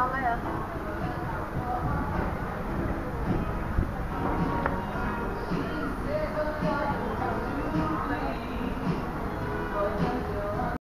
妈妈也